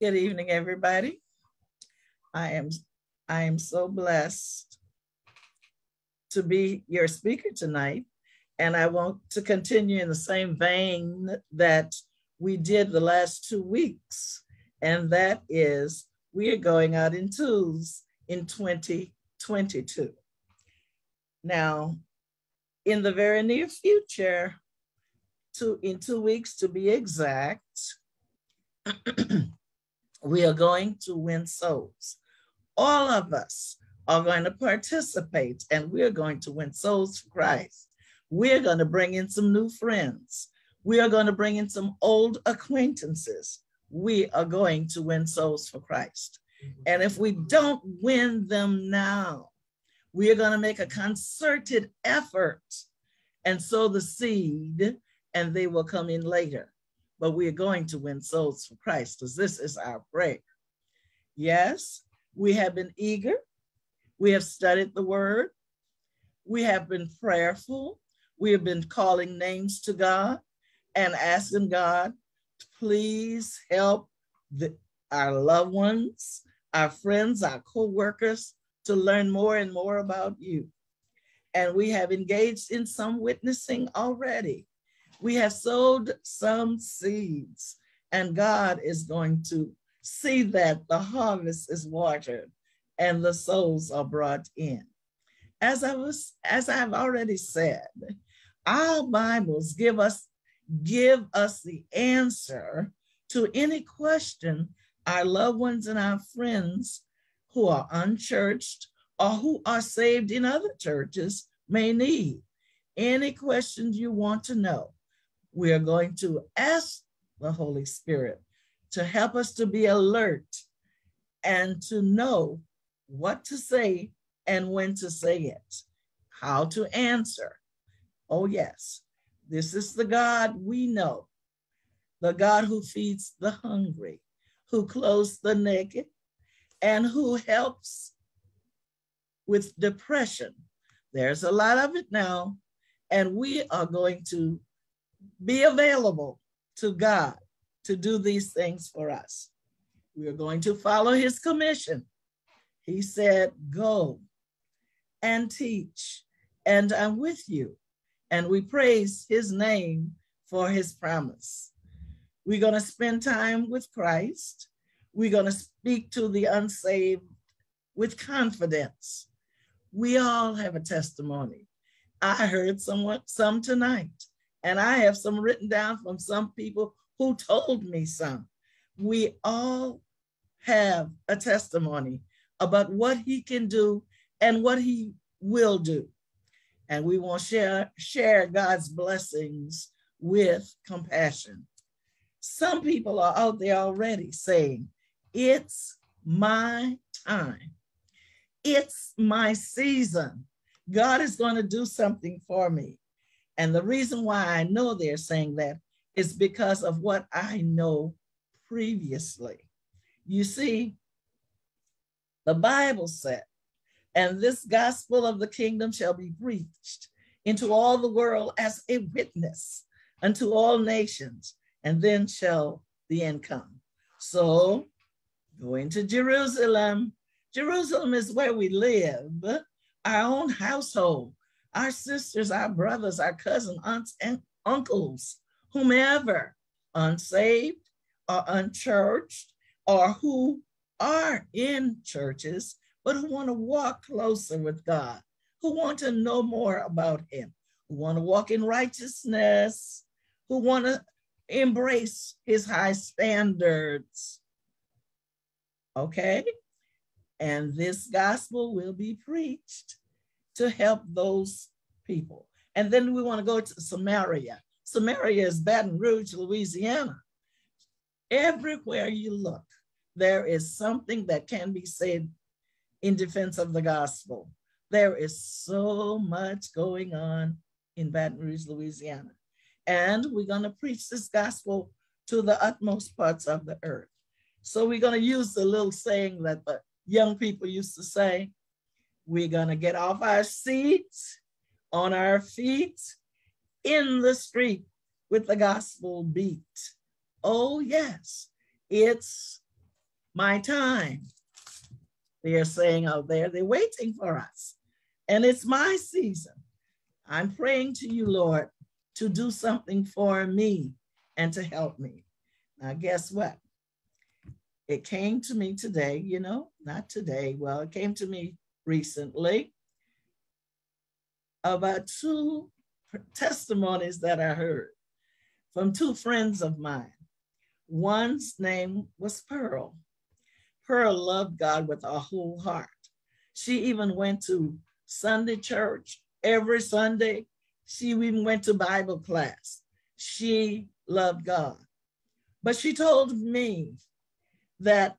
Good evening, everybody. I am I am so blessed to be your speaker tonight. And I want to continue in the same vein that we did the last two weeks. And that is we are going out in twos in 2022. Now, in the very near future, two, in two weeks to be exact, we are going to win souls. All of us are going to participate and we're going to win souls for Christ. We're going to bring in some new friends. We are going to bring in some old acquaintances. We are going to win souls for Christ. And if we don't win them now, we are going to make a concerted effort and sow the seed, and they will come in later but we are going to win souls for Christ because this is our prayer. Yes, we have been eager. We have studied the word. We have been prayerful. We have been calling names to God and asking God to please help the, our loved ones, our friends, our co-workers to learn more and more about you. And we have engaged in some witnessing already. We have sowed some seeds, and God is going to see that the harvest is watered and the souls are brought in. As I was, as I've already said, our Bibles give us give us the answer to any question our loved ones and our friends who are unchurched or who are saved in other churches may need. Any questions you want to know, we are going to ask the Holy Spirit to help us to be alert and to know what to say and when to say it, how to answer. Oh, yes, this is the God we know, the God who feeds the hungry, who clothes the naked, and who helps with depression. There's a lot of it now, and we are going to be available to God to do these things for us. We are going to follow his commission. He said, Go and teach, and I'm with you. And we praise his name for his promise. We're going to spend time with Christ. We're going to speak to the unsaved with confidence. We all have a testimony. I heard someone some tonight and I have some written down from some people who told me some. We all have a testimony about what he can do and what he will do. And we want to share, share God's blessings with compassion. Some people are out there already saying, It's my time. It's my season. God is going to do something for me. And the reason why I know they're saying that is because of what I know previously. You see, the Bible said, and this gospel of the kingdom shall be preached into all the world as a witness unto all nations, and then shall the end come. So, going to Jerusalem. Jerusalem is where we live, our own household our sisters, our brothers, our cousins, aunts, and uncles, whomever, unsaved or unchurched, or who are in churches, but who want to walk closer with God, who want to know more about Him, who want to walk in righteousness, who want to embrace His high standards. Okay? And this gospel will be preached to help those people. And then we want to go to Samaria. Samaria is Baton Rouge, Louisiana. Everywhere you look, there is something that can be said in defense of the gospel. There is so much going on in Baton Rouge, Louisiana. And we're going to preach this gospel to the utmost parts of the earth. So we're going to use the little saying that the young people used to say we're going to get off our seats, on our feet, in the street with the gospel beat. Oh, yes, it's my time. They are saying out there, they're waiting for us. And it's my season. I'm praying to you, Lord, to do something for me and to help me. Now, guess what? It came to me today, you know, not today. Well, it came to me recently about two testimonies that I heard from two friends of mine. One's name was Pearl. Pearl loved God with her whole heart. She even went to Sunday church every Sunday. She even went to Bible class. She loved God. But she told me that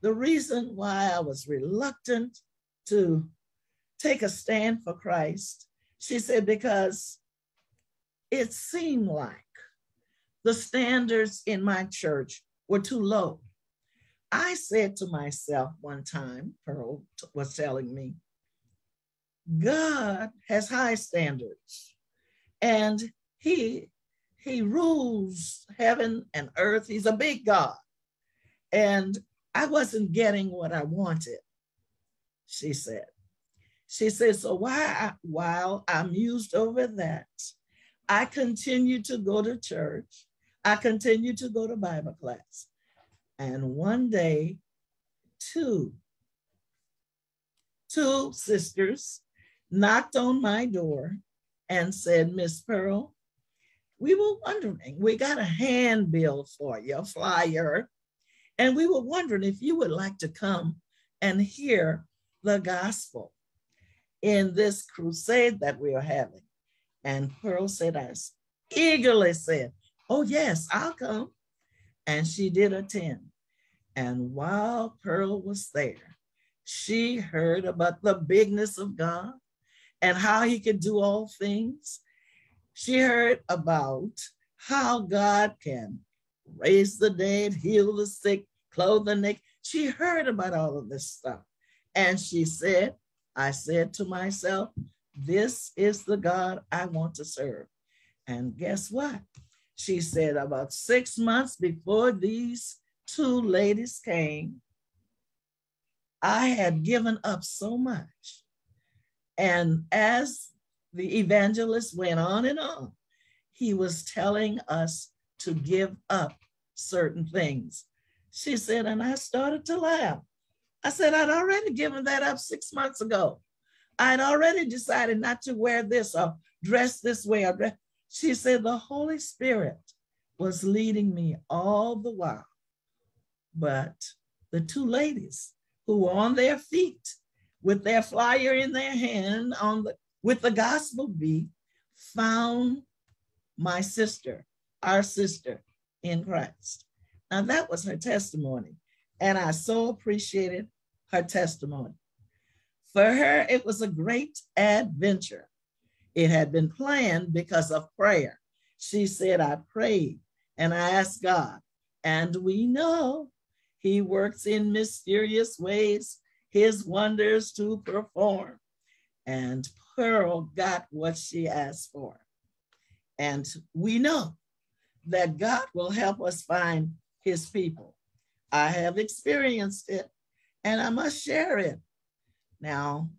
the reason why I was reluctant to take a stand for Christ, she said, because it seemed like the standards in my church were too low. I said to myself one time, Pearl was telling me, God has high standards and he he rules heaven and earth. He's a big God. And I wasn't getting what I wanted, she said. She said, so why, while I mused over that, I continued to go to church. I continued to go to Bible class. And one day, two, two sisters knocked on my door and said, Miss Pearl, we were wondering, we got a handbill for you, a flyer, and we were wondering if you would like to come and hear the gospel in this crusade that we are having. And Pearl said, I eagerly said, Oh, yes, I'll come. And she did attend. And while Pearl was there, she heard about the bigness of God and how he could do all things. She heard about how God can raise the dead, heal the sick, clothe the naked. She heard about all of this stuff. And she said, I said to myself, this is the God I want to serve. And guess what? She said, about six months before these two ladies came, I had given up so much. And as the evangelist went on and on, he was telling us to give up certain things. She said, and I started to laugh. I said, I'd already given that up six months ago. I'd already decided not to wear this or dress this way. Or dress. She said, the Holy Spirit was leading me all the while. But the two ladies who were on their feet with their flyer in their hand on the with the gospel beat found my sister, our sister in Christ. Now that was her testimony. And I so appreciated her testimony. For her, it was a great adventure. It had been planned because of prayer. She said, I prayed and I asked God, and we know He works in mysterious ways, His wonders to perform. And Pearl got what she asked for. And we know that God will help us find His people. I have experienced it and I must share it. Now,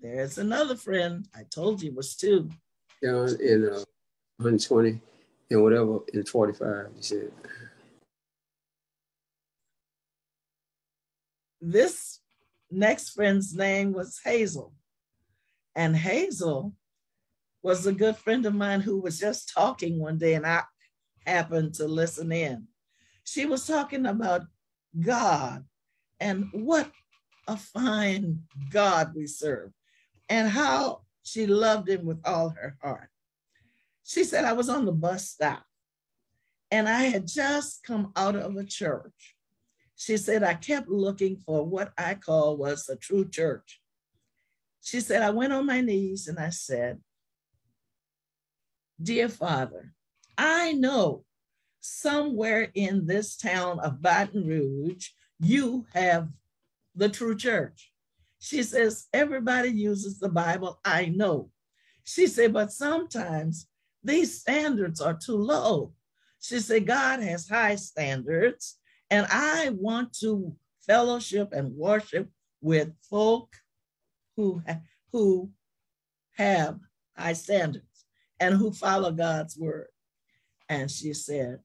there's another friend. I told you was two. John in uh, 120 and whatever in 45, you said. This next friend's name was Hazel. And Hazel was a good friend of mine who was just talking one day, and I happened to listen in. She was talking about God and what a fine God we serve, and how she loved him with all her heart. She said, I was on the bus stop and I had just come out of a church. She said, I kept looking for what I call was a true church. She said, I went on my knees and I said, Dear Father, I know somewhere in this town of Baton Rouge, you have the true church. She says, everybody uses the Bible, I know. She said, but sometimes these standards are too low. She said, God has high standards, and I want to fellowship and worship with folk who, who have high standards and who follow God's word. And she said,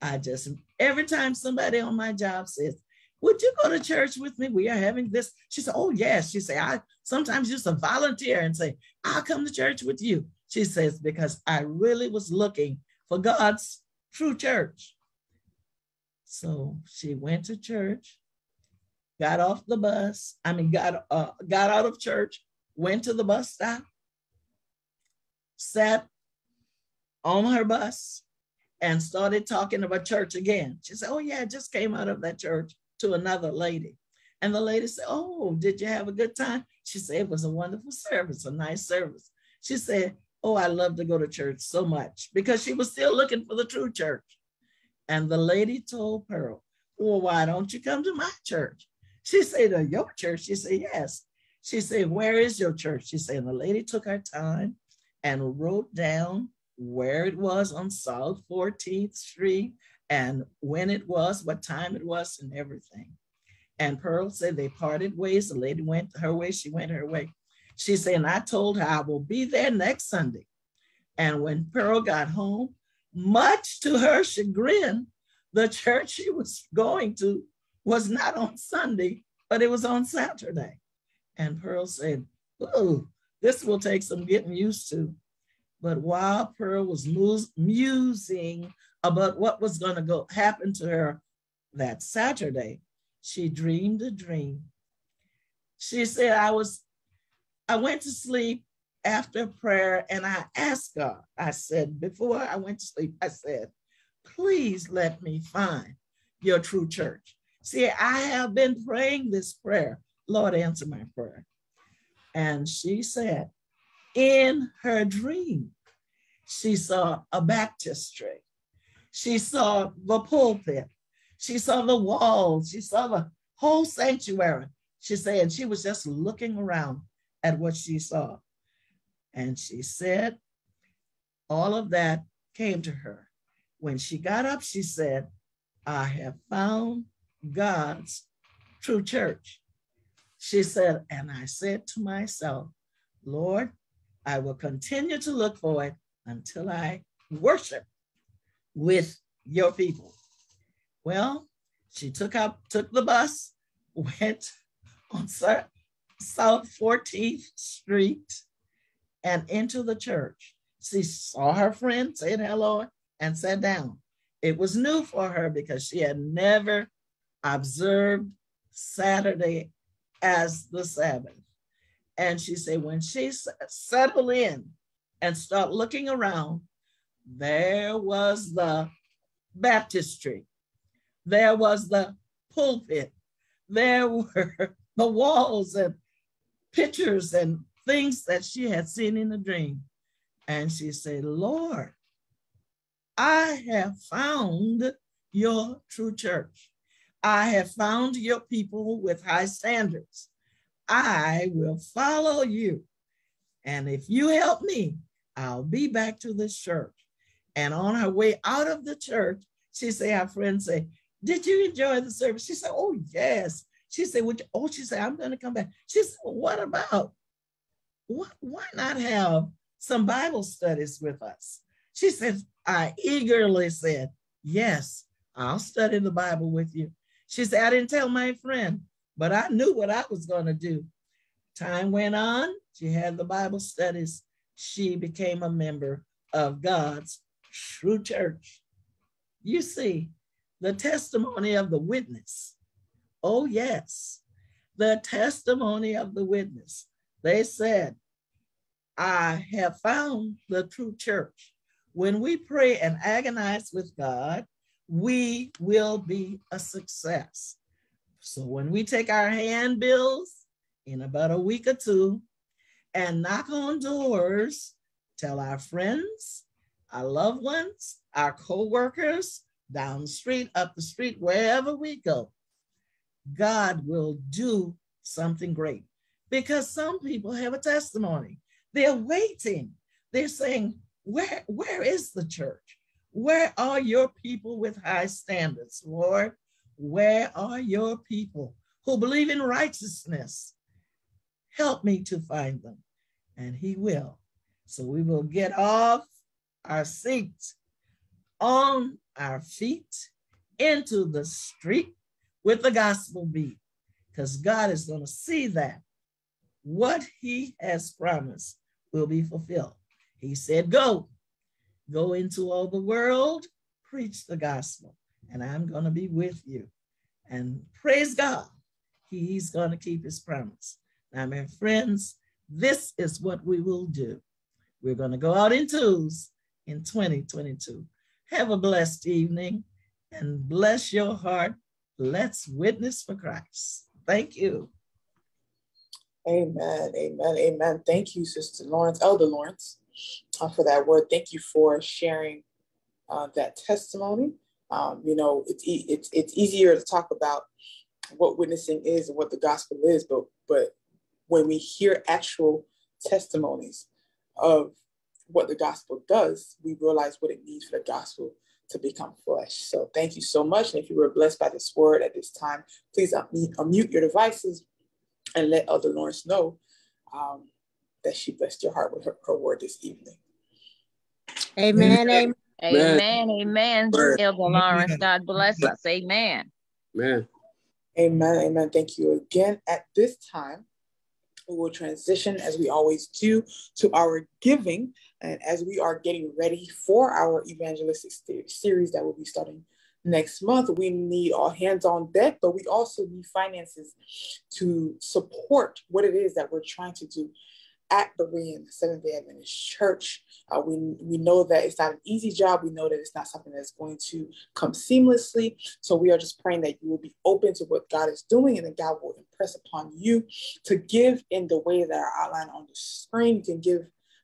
I just, every time somebody on my job says, would you go to church with me? We are having this. She said, oh, yes. She said, I sometimes used to volunteer and say, I'll come to church with you. She says, because I really was looking for God's true church. So she went to church, got off the bus. I mean, got uh, got out of church, went to the bus stop, sat on her bus, and started talking about church again. She said, "Oh yeah, I just came out of that church to another lady." And the lady said, Oh, did you have a good time? She said, It was a wonderful service, a nice service. She said, Oh, I love to go to church so much because she was still looking for the true church. And the lady told Pearl, Well, why don't you come to my church? She said, your church? She said, Yes. She said, Where is your church? She said, and the lady took her time and wrote down where it was on South 14th Street and when it was, what time it was, and everything. And Pearl said they parted ways. The lady went her way, she went her way. She said, and I told her I will be there next Sunday. And when Pearl got home, much to her chagrin, the church she was going to was not on Sunday, but it was on Saturday. And Pearl said, Oh, this will take some getting used to. But while Pearl was musing about what was going to go happen to her that Saturday, she dreamed a dream. She said, I was, I went to sleep after prayer and I asked God, I said, before I went to sleep, I said, please let me find your true church. See, I have been praying this prayer. Lord, answer my prayer. And she said, in her dream, she saw a baptistry. She saw the pulpit. She saw the walls. She saw the whole sanctuary. She said she was just looking around at what she saw. And she said, all of that came to her. When she got up, she said, I have found God's true church. She said, and I said to myself, Lord, I will continue to look for it until I worship with your people. Well, she took up, took the bus, went on South 14th Street and into the church. She saw her friend, said hello, and sat down. It was new for her because she had never observed Saturday as the Sabbath. And she said, when she settled in and started looking around, there was the baptistry. There was the pulpit. There were the walls and pictures and things that she had seen in a dream. And she said, Lord, I have found your true church. I have found your people with high standards. I will follow you. And if you help me, I'll be back to this church. And on her way out of the church, she said, our friend say, did you enjoy the service? She said, oh, yes. She said, you, oh, she said, I'm going to come back. She said, what about, what, why not have some Bible studies with us? She said, I eagerly said, yes, I'll study the Bible with you. She said, I didn't tell my friend, but I knew what I was going to do. Time went on. She had the Bible studies. She became a member of God's true church. You see, the testimony of the witness. Oh, yes, the testimony of the witness. They said, I have found the true church. When we pray and agonize with God, we will be a success. So when we take our handbills in about a week or two and knock on doors, tell our friends, our loved ones, our co-workers, down the street, up the street, wherever we go, God will do something great. Because some people have a testimony. They're waiting. They're saying, where, where is the church? Where are your people with high standards, Lord? Where are your people who believe in righteousness. Help me to find them. And he will. So we will get off our seats on our feet into the street with the gospel beat because God is going to see that what he has promised will be fulfilled. He said, Go, go into all the world, preach the gospel, and I'm going to be with you. And praise God, he's going to keep his promise. Now, my friends, this is what we will do. We're going to go out in twos in 2022. Have a blessed evening and bless your heart. Let's witness for Christ. Thank you. Amen. Amen. Amen. Thank you, Sister Lawrence, Elder Lawrence, uh, for that word. Thank you for sharing uh, that testimony. Um, you know, it's, e- it's it's easier to talk about what witnessing is and what the gospel is, but but when we hear actual testimonies of what the gospel does, we realize what it means for the gospel to become flesh. So thank you so much. And if you were blessed by this word at this time, please unmute, your devices and let Elder Lawrence know um, that she blessed your heart with her, her word this evening. Amen. Amen. Amen. Amen. Elder Lawrence, God bless us. Amen. Amen. Amen. Amen. Thank you again. At this time, we will transition as we always do to our giving. And as we are getting ready for our evangelistic series that will be starting next month, we need all hands on deck, but we also need finances to support what it is that we're trying to do at Berean Seventh day Adventist Church. Uh, we, we know that it's not an easy job. We know that it's not something that's going to come seamlessly. So we are just praying that you will be open to what God is doing and that God will impress upon you to give in the way that are outlined on the screen. You can give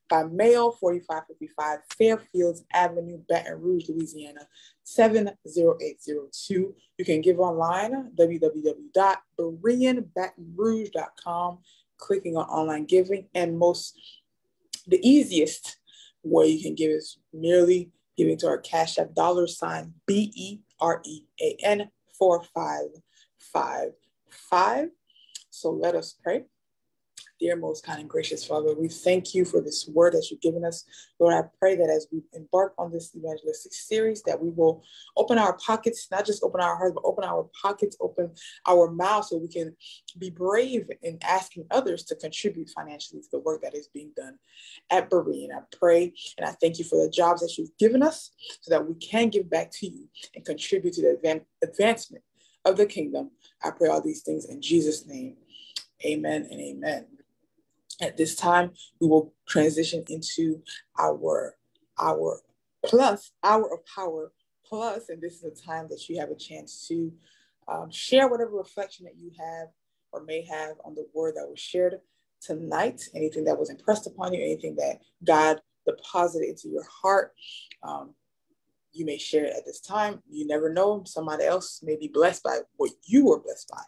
by mail 4555 Fairfields Avenue, Baton Rouge, Louisiana 70802. You can give online www.bereanbatonrouge.com clicking on online giving. And most, the easiest way you can give is merely giving to our Cash App dollar sign B E R E A N 4555. So let us pray. Dear most kind and gracious Father, we thank you for this word that you've given us. Lord, I pray that as we embark on this evangelistic series, that we will open our pockets, not just open our hearts, but open our pockets, open our mouths so we can be brave in asking others to contribute financially to the work that is being done at Berean. I pray and I thank you for the jobs that you've given us so that we can give back to you and contribute to the advancement of the kingdom. I pray all these things in Jesus' name. Amen and amen. At this time, we will transition into our our plus hour of power plus, and this is a time that you have a chance to um, share whatever reflection that you have or may have on the word that was shared tonight. Anything that was impressed upon you, anything that God deposited into your heart. Um, you may share it at this time. You never know. Somebody else may be blessed by what you were blessed by.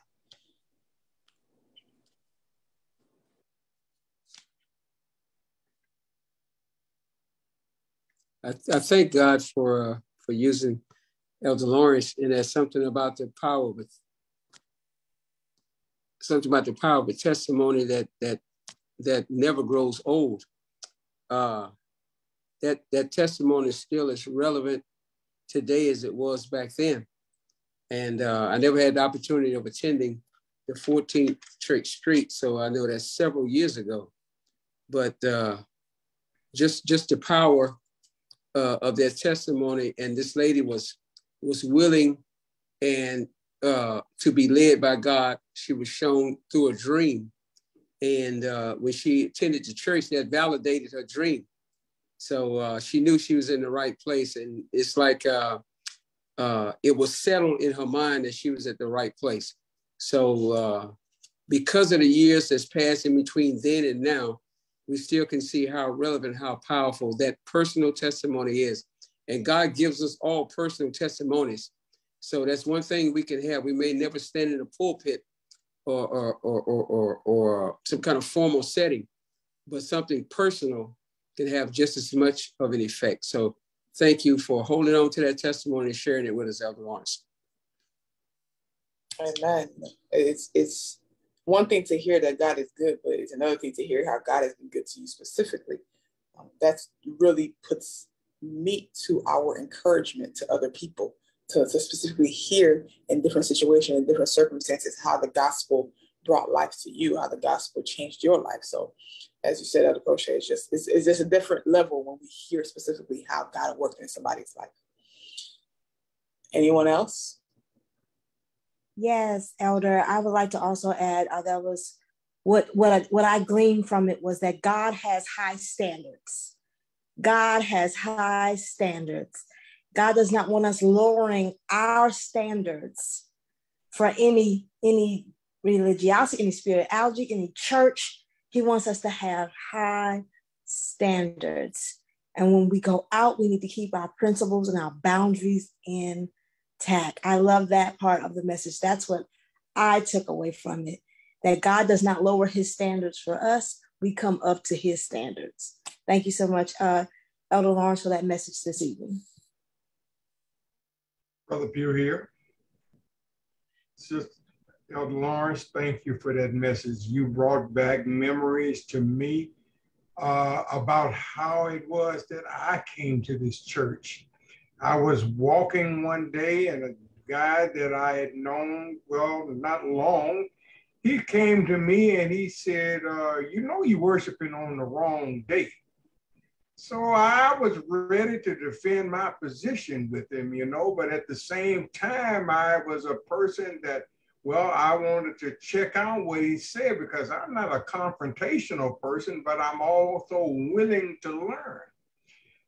I, I thank God for uh, for using Elder Lawrence, and there's something about the power of something about the power of a testimony that that that never grows old. Uh, that that testimony is still as relevant today as it was back then. And uh, I never had the opportunity of attending the 14th Church Street, so I know that's several years ago. But uh, just just the power uh, of their testimony, and this lady was was willing and uh, to be led by God. She was shown through a dream, and uh, when she attended the church, that validated her dream. So uh, she knew she was in the right place, and it's like uh, uh, it was settled in her mind that she was at the right place. So because of the years that's passed in between then and now, we still can see how relevant, how powerful that personal testimony is. And God gives us all personal testimonies. So that's one thing we can have. We may never stand in a pulpit or, or, or, or, or, or some kind of formal setting, but something personal can have just as much of an effect. So thank you for holding on to that testimony and sharing it with us, Elder Lawrence. Amen. It's it's one thing to hear that God is good, but it's another thing to hear how God has been good to you specifically. Um, that really puts meat to our encouragement to other people to, to specifically hear in different situations and different circumstances how the gospel brought life to you, how the gospel changed your life. So, as you said, Elder Crochet, it's just it's, it's just a different level when we hear specifically how God worked in somebody's life. Anyone else? Yes, Elder. I would like to also add uh, that was what what I, what I gleaned from it was that God has high standards. God has high standards. God does not want us lowering our standards for any any religiosity, any spirituality, any church. He wants us to have high standards. And when we go out, we need to keep our principles and our boundaries intact. I love that part of the message. That's what I took away from it that God does not lower his standards for us. We come up to his standards. Thank you so much, uh, Elder Lawrence, for that message this evening. Brother Pugh here. Sister Elder Lawrence, thank you for that message. You brought back memories to me uh, about how it was that I came to this church. I was walking one day and a guy that I had known, well, not long, he came to me and he said, uh, you know, you're worshiping on the wrong day. So I was ready to defend my position with him, you know, but at the same time, I was a person that well, I wanted to check out what he said because I'm not a confrontational person, but I'm also willing to learn.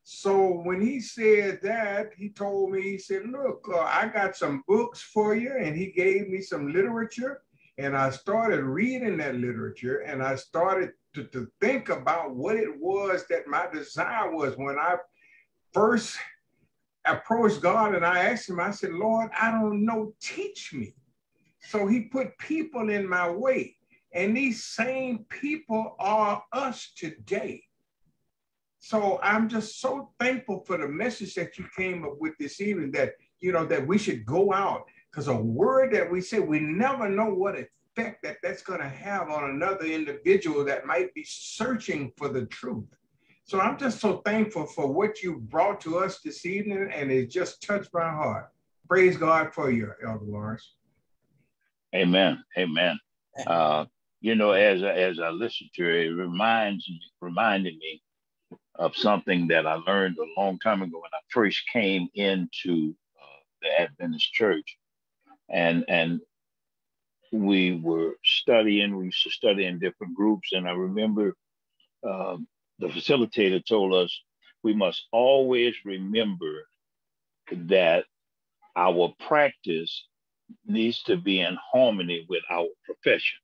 So when he said that, he told me, he said, Look, uh, I got some books for you. And he gave me some literature. And I started reading that literature and I started to, to think about what it was that my desire was when I first approached God and I asked him, I said, Lord, I don't know, teach me. So he put people in my way. And these same people are us today. So I'm just so thankful for the message that you came up with this evening that, you know, that we should go out because a word that we say, we never know what effect that that's going to have on another individual that might be searching for the truth. So I'm just so thankful for what you brought to us this evening, and it just touched my heart. Praise God for you, Elder Lawrence. Amen. Amen. Uh, you know, as as I listen to it, it reminds reminded me of something that I learned a long time ago when I first came into uh, the Adventist Church, and and we were studying. We used to study in different groups, and I remember uh, the facilitator told us we must always remember that our practice needs to be in harmony with our profession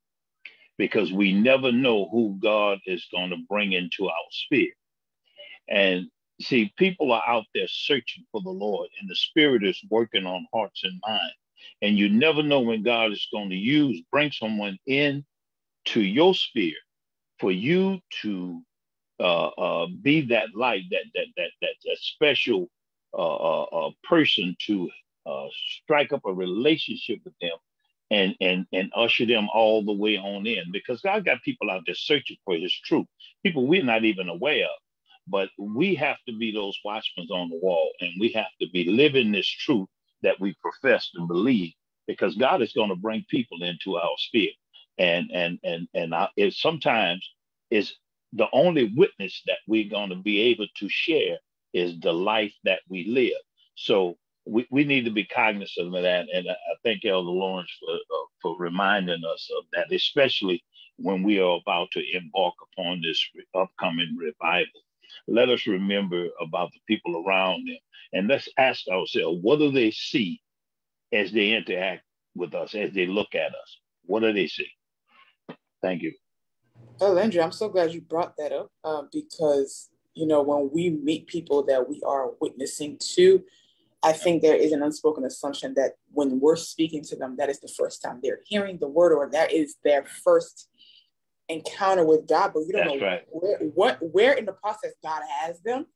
because we never know who God is going to bring into our sphere. And see, people are out there searching for the Lord, and the Spirit is working on hearts and minds. And you never know when God is going to use, bring someone in to your sphere for you to uh, uh, be that light, that that that that, that special uh, uh, uh person to uh, strike up a relationship with them and and and usher them all the way on in because God got people out there searching for his truth. People we're not even aware of. But we have to be those watchmen on the wall and we have to be living this truth that we profess and believe because God is going to bring people into our sphere. And and and and I, it sometimes is the only witness that we're going to be able to share is the life that we live. So we, we need to be cognizant of that. And I thank Elder Lawrence for, uh, for reminding us of that, especially when we are about to embark upon this upcoming revival. Let us remember about the people around them. And let's ask ourselves, what do they see as they interact with us, as they look at us? What do they see? Thank you. Oh, Andrew, I'm so glad you brought that up uh, because, you know, when we meet people that we are witnessing to, I think there is an unspoken assumption that when we're speaking to them, that is the first time they're hearing the word, or that is their first encounter with God. But you don't That's know right. where, what where in the process God has them.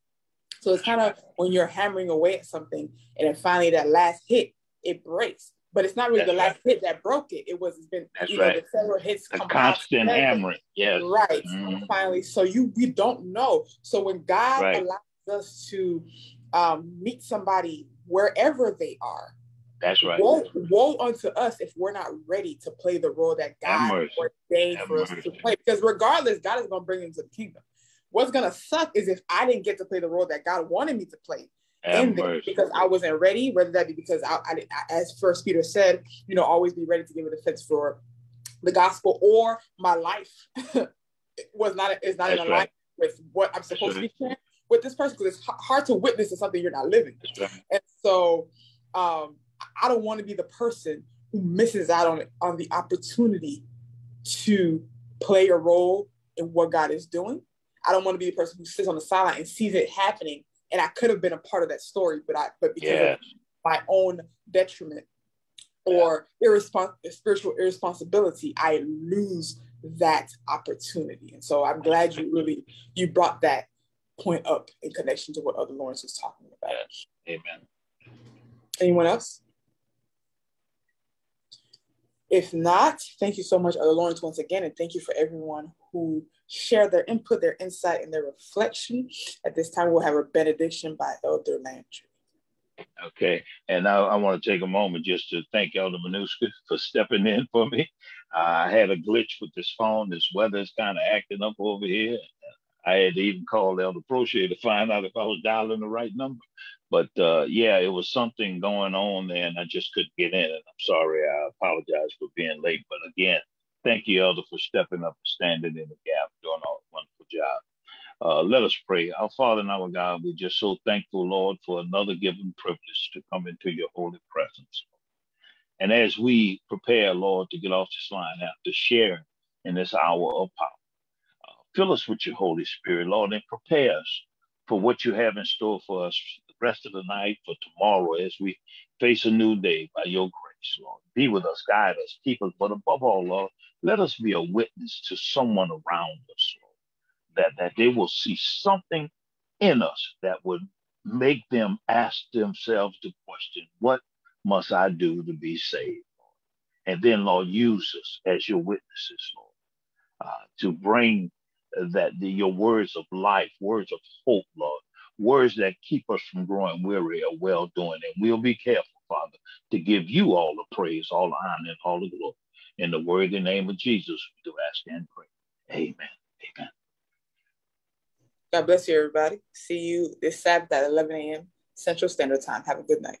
So it's kind of when you're hammering away at something, and then finally that last hit, it breaks. but it's not really That's the last right. hit that broke it. It was it's been That's you know, right. the several hits. A constant hammering. Yes. Right. Mm-hmm. Finally, so you we don't know. So when God right. allows us to um, meet somebody wherever they are, that's right. Woe, woe unto us if we're not ready to play the role that God ordained for us to play. Because regardless, God is going to bring into the kingdom. What's going to suck is if I didn't get to play the role that God wanted me to play in there because I wasn't ready, whether that be because I, I, as First Peter said, you know, always be ready to give a defense for the gospel or my life was not is not That's in alignment right. with what I'm supposed to be sharing with this person because it's hard to witness to something you're not living. Right. And so um, I don't want to be the person who misses out on on the opportunity to play a role in what God is doing. I don't want to be the person who sits on the sideline and sees it happening, and I could have been a part of that story, but I but because yeah. of my own detriment or irrespons- spiritual irresponsibility, I lose that opportunity. And so I'm glad you really you brought that point up in connection to what Elder Lawrence was talking about. Yes. Amen. Anyone else? If not, thank you so much, Elder Lawrence, once again, and thank you for everyone who shared their input, their insight, and their reflection. At this time, we'll have a benediction by Elder Landry. Okay, and I, I want to take a moment just to thank Elder Manuska for stepping in for me. I had a glitch with this phone. This weather is kind of acting up over here. I had to even call Elder Prochet to find out if I was dialing the right number. But uh, yeah, it was something going on there, and I just couldn't get in. And I'm sorry. I apologize for being late. But again, thank you, Elder, for stepping up and standing in the gap, doing a wonderful job. Uh, let us pray. Our Father and our God, we're just so thankful, Lord, for another given privilege to come into your holy presence. And as we prepare, Lord, to get off this line after sharing in this hour of power, uh, fill us with your Holy Spirit, Lord, and prepare us for what you have in store for us rest of the night, for tomorrow as we face a new day by your grace, Lord. Be with us, guide us, keep us, but above all, Lord, let us be a witness to someone around us, Lord, that, that they will see something in us that would make them ask themselves the question, what must I do to be saved? Lord? And then, Lord, use us as your witnesses, Lord, uh, to bring that the, your words of life, words of hope, Lord, words that keep us from growing weary of well doing. And we'll be careful, Father, to give you all the praise, all the honor, and all the glory. In the worthy name of Jesus, we do ask and pray. Amen. Amen. God bless you, everybody. See you this Sabbath at 11 a.m. Central Standard Time. Have a good night.